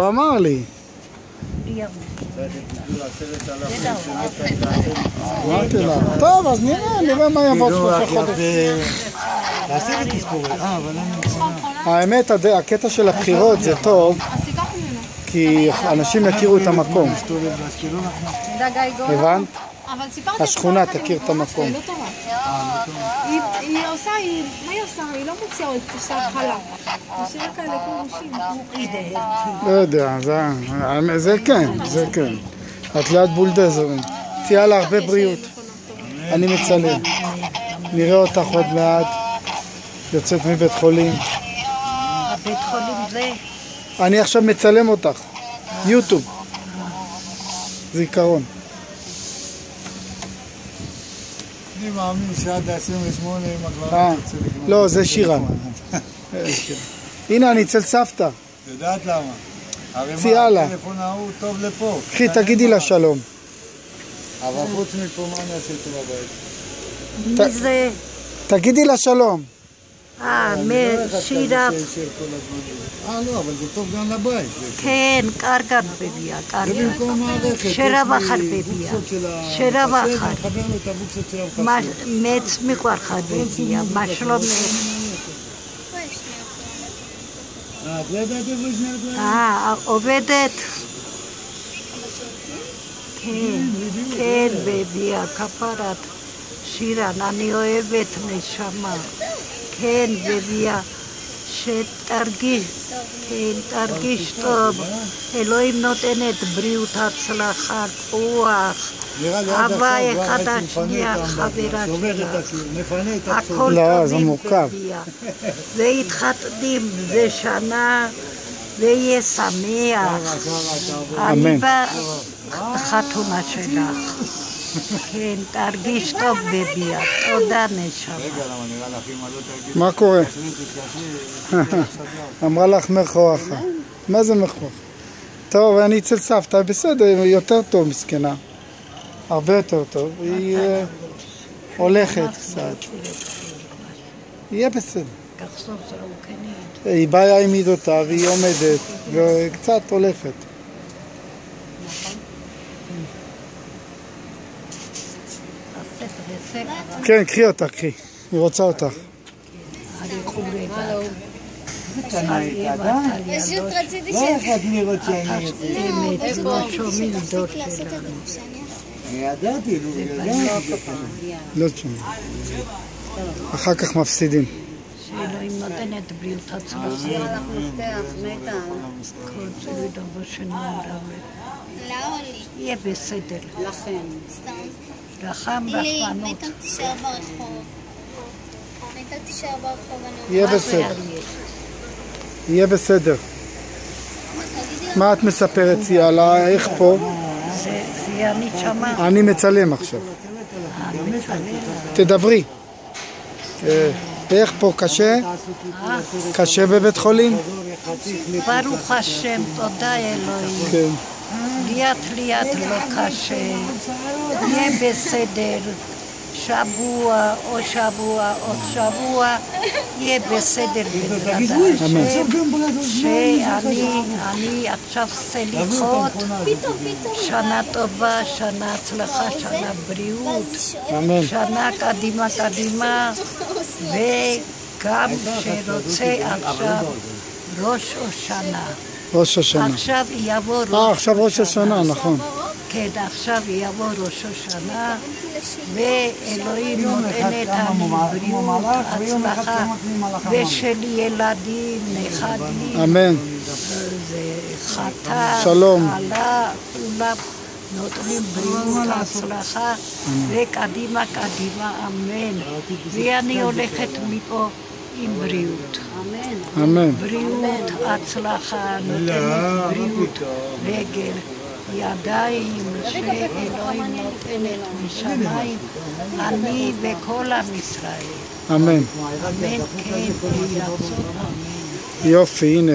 הוא אמר לי. אמרתי לה, טוב, אז נראה, נראה מה יבוא שלושה חודשים. האמת, הד- הקטע של הבחירות זה טוב, כי אנשים יכירו את המקום, הבנת? אבל סיפרתי השכונה תכיר את המקום. היא לא. היא- היא עושה, היא- מה היא עושה? היא לא מוציאה עוד עושה. היא עושה כאלה קורשים. לא יודע, זה- זה כן, זה כן. את ליד בולדזרים. תהיה לה הרבה בריאות. אני מצלם. נראה אותך עוד מעט. יוצאת מבית חולים. הבית חולים זה, אני עכשיו מצלם אותך. יוטיוב. זיכרון. אני מאמין שעד ה-28 אם כבר אה, תרצה לקנות. לא, זה שירה. הנה, אני אצל סבתא. יודעת למה? הרי מה. הטלפון ההוא טוב לפה. קחי, תגידי לה שלום. אבל חוץ מפה מה אני אעשה איתו בבית? מי זה? תגידי לה שלום. А, მე შეიძლება ანუ აბაზობ განაბაი. თენ კარგად ბებია, კარგად. შერავახარ ბებია. შერავახარ. მეც მიყვარხარ ბებია, მაშლო მე. აა, ობედეთ. თენ, თენ ბებია, კაფარად. შირან ანიოებეთ მე შამა. כן, בביה. שתרגיש, כן, תרגיש טוב. אלוהים נותנת בריאות, הצלחה, כוח. כבר אחד השנייה, חברה שלך. הכל זה טובים. בביה. והתחתנים זה שנה, ויהיה שמח. אני. בחתונה שלך. כן, תרגיש טוב בביה. תודה נשמה. רגע, למה נראה לך אמא לא? מה קורה? אמרה לך מכוח. מה זה מכוח? טוב, אני אצל סבתא, בסדר, יותר טוב, מסכנה. הרבה יותר טוב. היא אה, הולכת קצת. יהיה בסדר. היא באה עם מידותיו, והיא עומדת, וקצת הולכת. כן, קחי אותה, קחי. היא רוצה אותך. פשוט רציתי לא לא את שאני ידעתי, נו. לא. אחר כך מפסידים. שאלוהים נותנת בריאות הצלחה. לא. יהיה בסדר. סתם. רחם תישאר ברחוב. תישאר ברחוב. אני יהיה. בסדר. יהיה בסדר. מה את מספרת, יאללה? איך פה? אני מצלם עכשיו. תדברי. אה, איך פה קשה? קשה בבית חולים? ברוך השם, תודה אלוהים. ליאת ליאת לא קשה. יהיה בסדר. שבוע, עוד שבוע, עוד שבוע, יהיה בסדר בעזרת השם. שאני אני עכשיו סליחות. שנה טובה, שנה הצלחה, שנה בריאות. שנה קדימה קדימה, וגם שרוצה עכשיו ראש השנה. ראש השנה. עכשיו יבוא אה, ראש עכשיו ראש השנה, נכון. כן, עכשיו יבוא ראש השנה, ואלוהים נותן את הבריאות, הצלחה, ושל ילדים, נכדים, אמן. חתן, שלום. כולם נותנים בריאות, הצלחה, וקדימה, קדימה, אמן. ואני הולכת מפה עם בריאות. אמן. בריאות, הצלחה, נותנת בריאות, רגל, ידיים, שאלוהים נותנת משמיים, אני וכל עם ישראל. אמן. אמן, כן. יופי, הנה.